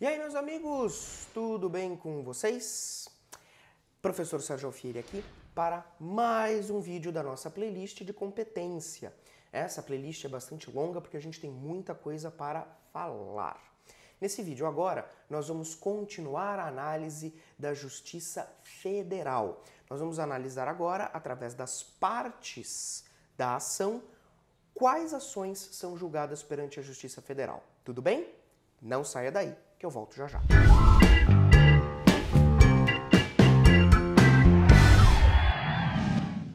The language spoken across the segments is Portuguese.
E aí, meus amigos, tudo bem com vocês? Professor Sérgio Alfieri aqui para mais um vídeo da nossa playlist de competência. Essa playlist é bastante longa porque a gente tem muita coisa para falar. Nesse vídeo agora, nós vamos continuar a análise da Justiça Federal. Nós vamos analisar agora, através das partes da ação, quais ações são julgadas perante a Justiça Federal. Tudo bem? Não saia daí, que eu volto já já.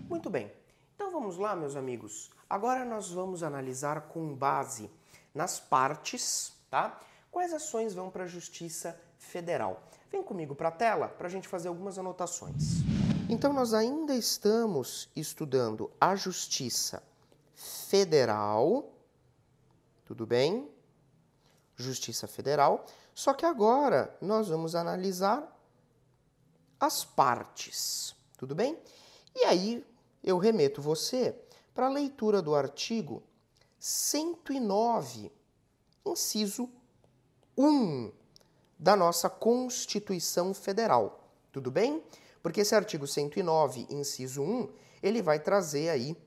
Muito bem. Então vamos lá, meus amigos. Agora nós vamos analisar com base nas partes, tá? Quais ações vão para a Justiça Federal? Vem comigo para a tela para a gente fazer algumas anotações. Então nós ainda estamos estudando a Justiça Federal, tudo bem? Justiça Federal, só que agora nós vamos analisar as partes, tudo bem? E aí eu remeto você para a leitura do artigo 109, inciso 1 da nossa Constituição Federal. Tudo bem? Porque esse artigo 109, inciso 1, ele vai trazer aí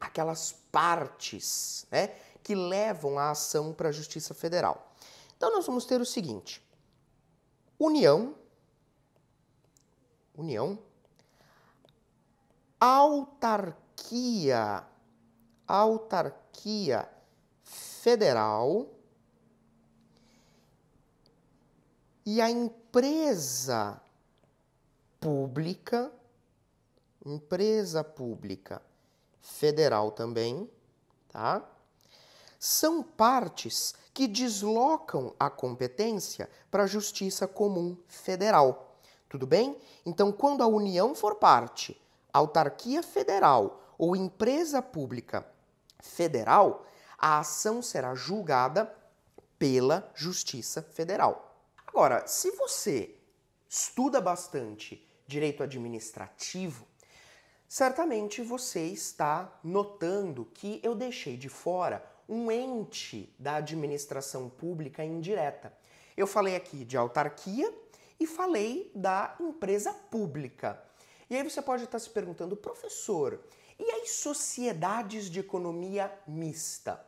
aquelas partes, né, que levam a ação para a Justiça Federal. Então nós vamos ter o seguinte: União, União, autarquia, autarquia federal e a empresa pública, empresa pública federal também, tá? São partes que deslocam a competência para a Justiça Comum Federal. Tudo bem? Então, quando a União for parte, autarquia federal ou empresa pública federal, a ação será julgada pela Justiça Federal. Agora, se você estuda bastante direito administrativo, certamente você está notando que eu deixei de fora um ente da administração pública indireta. Eu falei aqui de autarquia e falei da empresa pública. E aí você pode estar se perguntando, professor, e as sociedades de economia mista?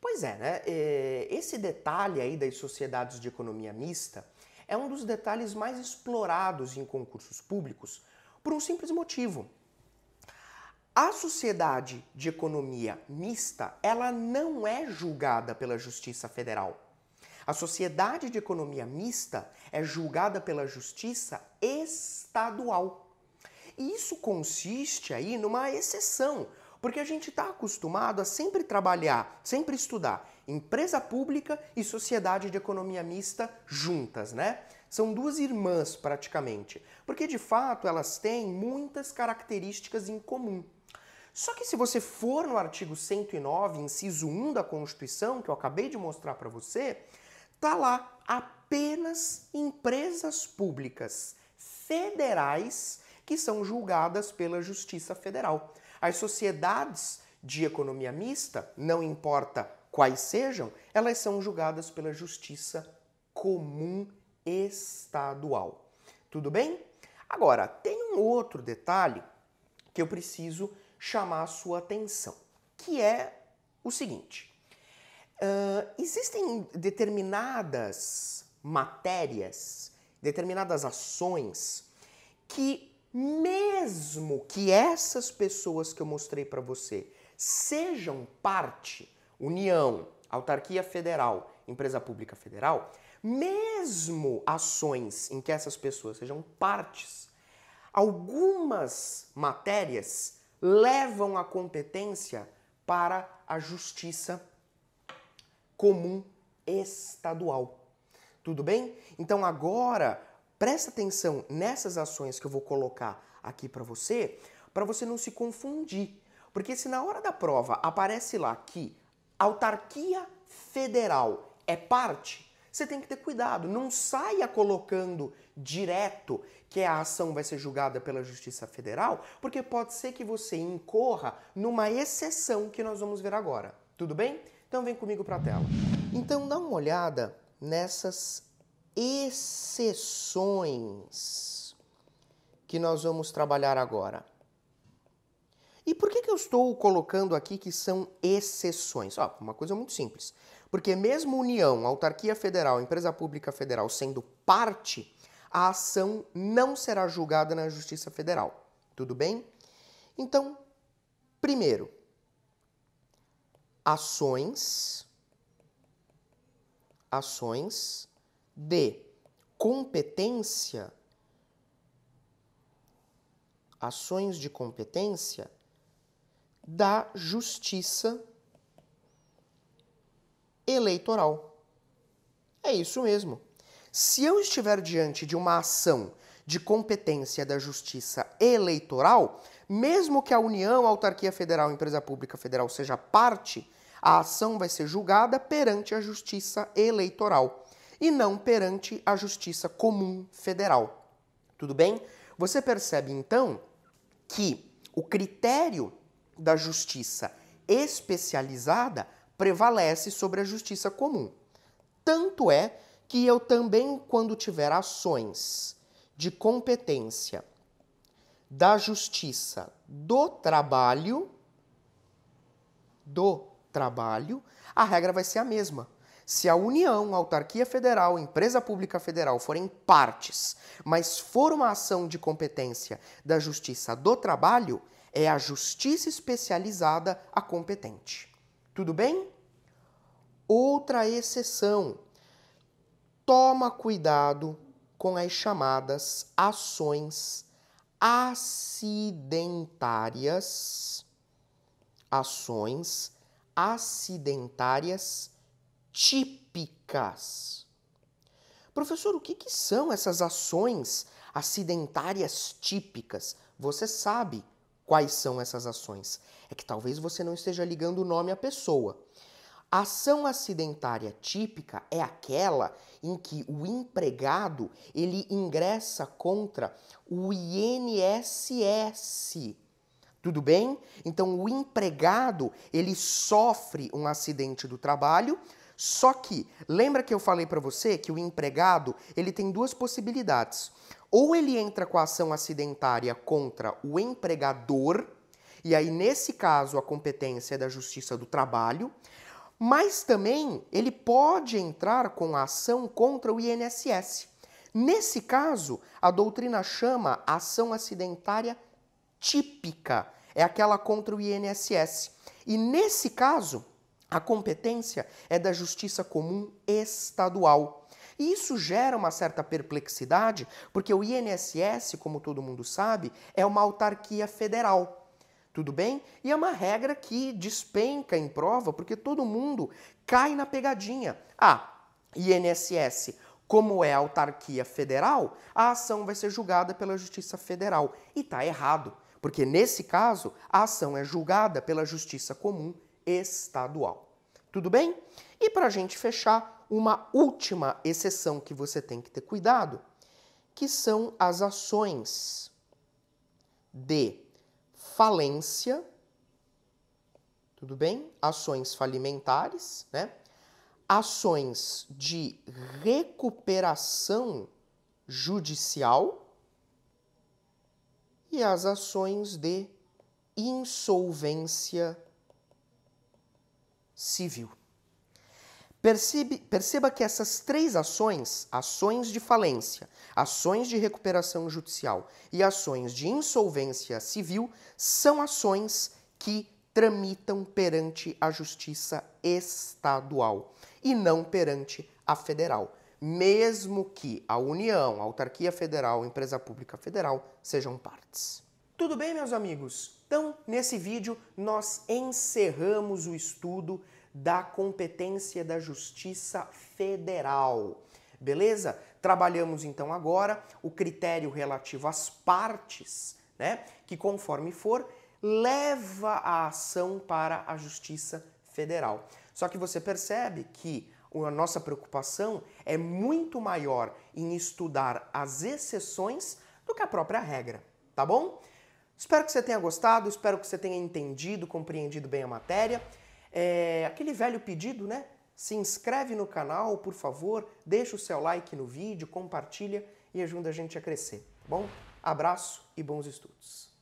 Pois é, né? É, esse detalhe aí das sociedades de economia mista é um dos detalhes mais explorados em concursos públicos por um simples motivo. A sociedade de economia mista, ela não é julgada pela Justiça Federal. A sociedade de economia mista é julgada pela Justiça Estadual. E isso consiste aí numa exceção, porque a gente está acostumado a sempre trabalhar, sempre estudar empresa pública e sociedade de economia mista juntas, né? São duas irmãs praticamente, porque de fato elas têm muitas características em comum. Só que se você for no artigo 109, inciso 1 da Constituição, que eu acabei de mostrar para você, tá lá apenas empresas públicas federais que são julgadas pela Justiça Federal. As sociedades de economia mista, não importa quais sejam, elas são julgadas pela Justiça Comum Estadual. Tudo bem? Agora, tem um outro detalhe que eu preciso chamar a sua atenção, que é o seguinte: uh, existem determinadas matérias, determinadas ações que, mesmo que essas pessoas que eu mostrei para você sejam parte, União, autarquia federal, empresa pública federal, mesmo ações em que essas pessoas sejam partes, algumas matérias levam a competência para a justiça comum estadual. Tudo bem? Então agora presta atenção nessas ações que eu vou colocar aqui para você, para você não se confundir. Porque se na hora da prova aparece lá que autarquia federal é parte, você tem que ter cuidado. Não saia colocando direto que a ação vai ser julgada pela Justiça Federal, porque pode ser que você incorra numa exceção que nós vamos ver agora. Tudo bem? Então vem comigo para a tela. Então dá uma olhada nessas exceções que nós vamos trabalhar agora. E por que, que eu estou colocando aqui que são exceções? Ó, uma coisa muito simples. Porque mesmo União, Autarquia Federal, Empresa Pública Federal sendo parte, a ação não será julgada na Justiça Federal. Tudo bem? Então, primeiro, ações ações de competência ações de competência da justiça eleitoral. É isso mesmo. Se eu estiver diante de uma ação de competência da justiça eleitoral, mesmo que a União, a Autarquia Federal, a Empresa Pública Federal seja parte, a ação vai ser julgada perante a justiça eleitoral e não perante a justiça comum federal. Tudo bem? Você percebe então que o critério da justiça especializada prevalece sobre a justiça comum. Tanto é que eu também, quando tiver ações de competência da justiça do trabalho, do trabalho, a regra vai ser a mesma. Se a União, a Autarquia Federal, a Empresa Pública Federal forem partes, mas for uma ação de competência da Justiça do Trabalho, é a justiça especializada a competente. Tudo bem? Outra exceção. Toma cuidado com as chamadas ações acidentárias. Ações acidentárias típicas. Professor, o que, que são essas ações acidentárias típicas? Você sabe quais são essas ações. É que talvez você não esteja ligando o nome à pessoa. A ação acidentária típica é aquela em que o empregado ele ingressa contra o INSS. Tudo bem? Então o empregado ele sofre um acidente do trabalho, só que lembra que eu falei para você que o empregado ele tem duas possibilidades. Ou ele entra com a ação acidentária contra o empregador, e aí nesse caso a competência é da Justiça do Trabalho, mas também ele pode entrar com a ação contra o INSS. Nesse caso, a doutrina chama ação acidentária típica, é aquela contra o INSS. E nesse caso, a competência é da Justiça Comum Estadual. E isso gera uma certa perplexidade, porque o INSS, como todo mundo sabe, é uma autarquia federal. Tudo bem? E é uma regra que despenca em prova porque todo mundo cai na pegadinha. Ah, INSS, como é autarquia federal, a ação vai ser julgada pela Justiça Federal. E está errado, porque nesse caso a ação é julgada pela Justiça Comum Estadual. Tudo bem? E para a gente fechar, uma última exceção que você tem que ter cuidado, que são as ações de falência, tudo bem? Ações falimentares, né? Ações de recuperação judicial e as ações de insolvência civil. Percebe, perceba que essas três ações, ações de falência, ações de recuperação judicial e ações de insolvência civil, são ações que tramitam perante a justiça estadual e não perante a federal, mesmo que a União, a Autarquia Federal, a Empresa Pública Federal sejam partes. Tudo bem, meus amigos? Então, nesse vídeo, nós encerramos o estudo da competência da Justiça Federal. Beleza? Trabalhamos então agora o critério relativo às partes, né? Que conforme for, leva a ação para a Justiça Federal. Só que você percebe que a nossa preocupação é muito maior em estudar as exceções do que a própria regra, tá bom? Espero que você tenha gostado, espero que você tenha entendido, compreendido bem a matéria. É, aquele velho pedido, né? Se inscreve no canal, por favor, deixa o seu like no vídeo, compartilha e ajuda a gente a crescer, tá bom? Abraço e bons estudos.